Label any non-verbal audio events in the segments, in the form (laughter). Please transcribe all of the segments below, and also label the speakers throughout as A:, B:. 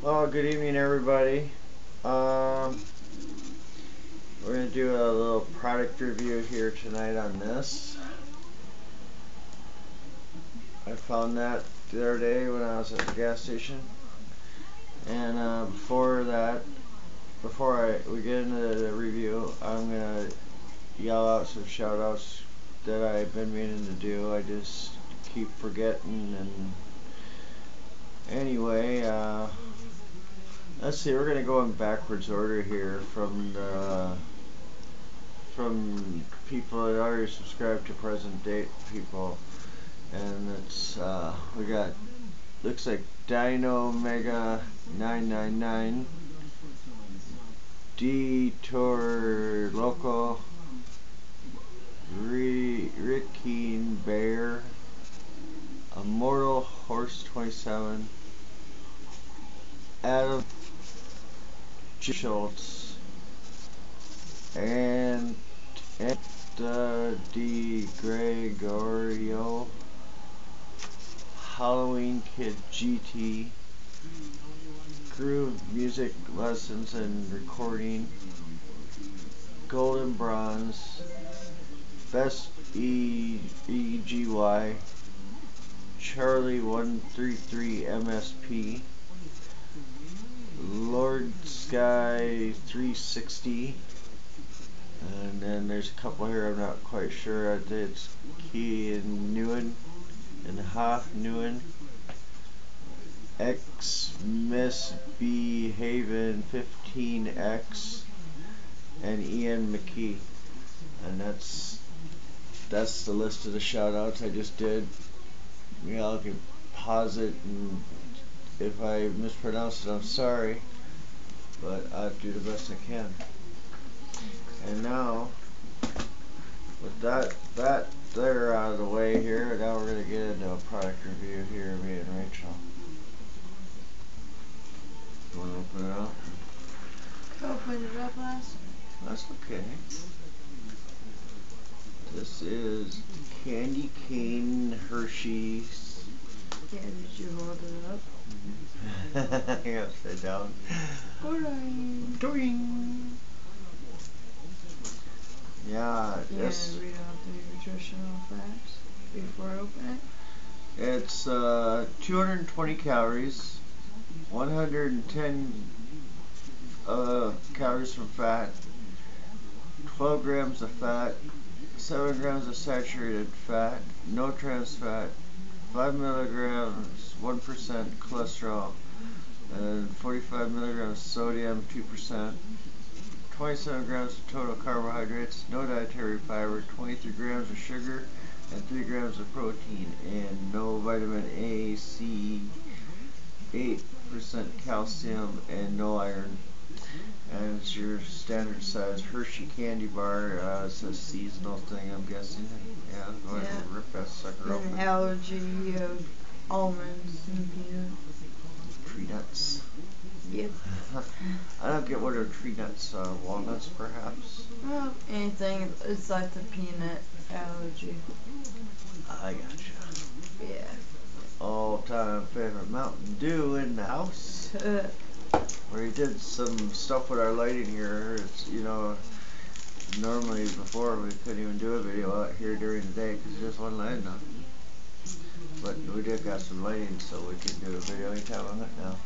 A: Well, good evening, everybody. Um, we're going to do a little product review here tonight on this. I found that the other day when I was at the gas station. And uh, before that, before I we get into the review, I'm going to yell out some shout outs that I've been meaning to do. I just keep forgetting and anyway, uh, let's see, we're going to go in backwards order here from the from people that already subscribed to present date people. And it's uh, we got looks like Dino Mega 999 Detour Loco Ricky Bear Immortal Horse 27 Adam Schultz. And Etta Di Gregorio. Halloween Kid GT Groove Music Lessons and Recording. Golden Bronze. Best E E G Y. Charlie 133 MSP 360 and then there's a couple here I'm not quite sure it's Key and Newen and Ha Newen X Miss B Haven 15X and Ian McKee. And that's that's the list of the shout outs I just did. Know I can pause it and if I mispronounce it I'm sorry but I'll do the best I can. And now with that that there out of the way here now we're going to get into a product review here me and Rachel. You want to open it up?
B: Open it up last
A: that's okay. This is the candy cane Hershey's
B: yeah did you hold it up?
A: yeah upside down
B: Boring.
A: Doing. Yeah, this.
B: read off the nutritional facts before I open
A: it? It's uh, 220 calories, 110 uh, calories from fat, 12 grams of fat, 7 grams of saturated fat, no trans fat, 5 milligrams, 1% cholesterol, and 45 milligrams sodium, 2%, 27 grams of total carbohydrates, no dietary fiber, 23 grams of sugar, and 3 grams of protein, and no vitamin A, C, 8% calcium, and no iron. And it's your standard size Hershey candy bar. Uh, it's a seasonal thing, I'm guessing. Yeah, go ahead
B: yeah.
A: and rip that sucker open.
B: An allergy of almonds and peanuts.
A: Tree nuts.
B: Yep. (laughs)
A: I don't get what are tree nuts, uh, walnuts perhaps?
B: Well, anything, it's like the peanut allergy.
A: I gotcha.
B: Yeah.
A: All time favorite Mountain Dew in the house. (laughs) we did some stuff with our lighting here. It's, you know, normally before we couldn't even do a video out here during the day because there's just one light enough. But we did got some lighting so we can do a video anytime on it now.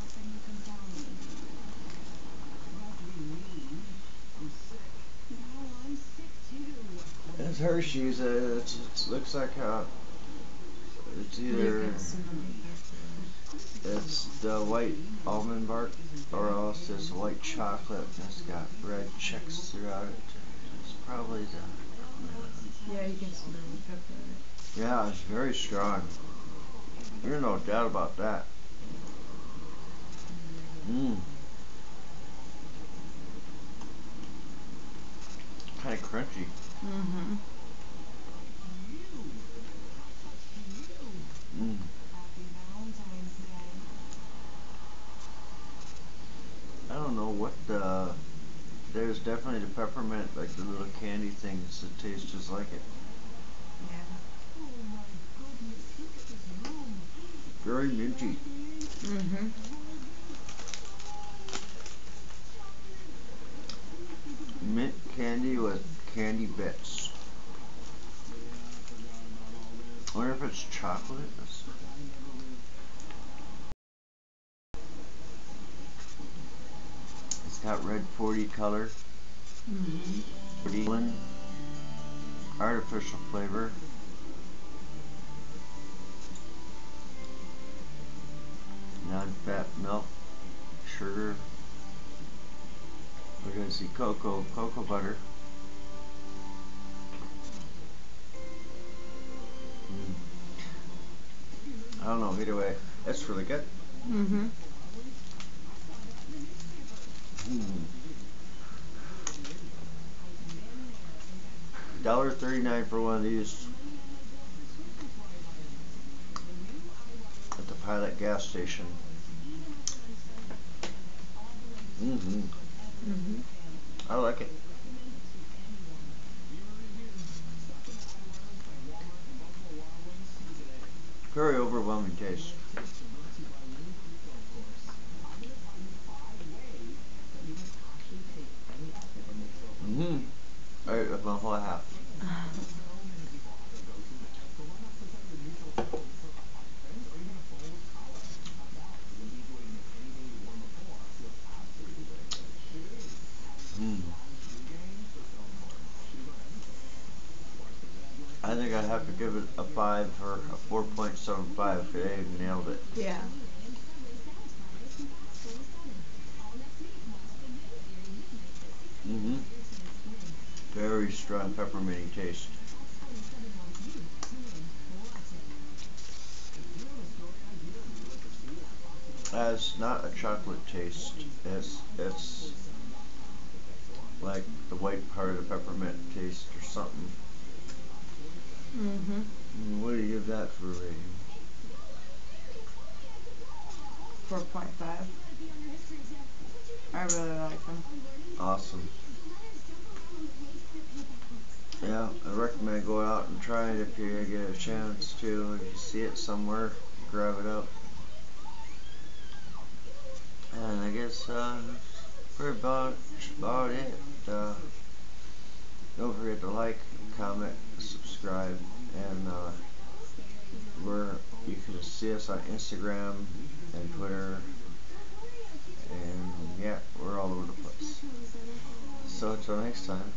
A: It's Hershey's. Uh, it looks like uh, it's either it's the white almond bark or else it's white chocolate and it's got red checks throughout it. It's probably the.
B: Yeah, you can smell the pepper.
A: Yeah, it's very strong. There's no doubt about that. Mmm. Kind of crunchy.
B: Mm-hmm.
A: don't know what the. There's definitely the peppermint, like the little candy things that taste just like it. Very minty.
B: Mm-hmm.
A: Mint candy with candy bits. I wonder if it's chocolate. Got red 40 color.
B: Mm-hmm.
A: Artificial flavor. Non-fat milk, sugar. We're gonna see cocoa, cocoa butter. I don't know, either way, it's really good.
B: Mm-hmm.
A: $1.39 for one of these at the Pilot gas station. Mm-hmm.
B: Mm-hmm.
A: I like it. Very overwhelming taste. Mm-hmm. I, I'm a whole half. Have to give it a five or a four point seven five. They nailed it.
B: Yeah.
A: Mhm. Very strong pepperminty taste. Has not a chocolate taste. It's it's like the white part of the peppermint taste or something.
B: Mhm.
A: What do you give that for a rating?
B: Four point five. I really like them.
A: Awesome. Yeah, I recommend going out and try it if you get a chance to. If you see it somewhere, grab it up. And I guess uh, that's pretty about, about it. Uh, don't forget to like, comment, subscribe, and uh, we're you can see us on Instagram and Twitter, and yeah, we're all over the place. So until next time,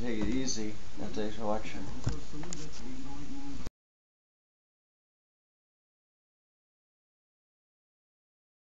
A: take it easy, and thanks for watching.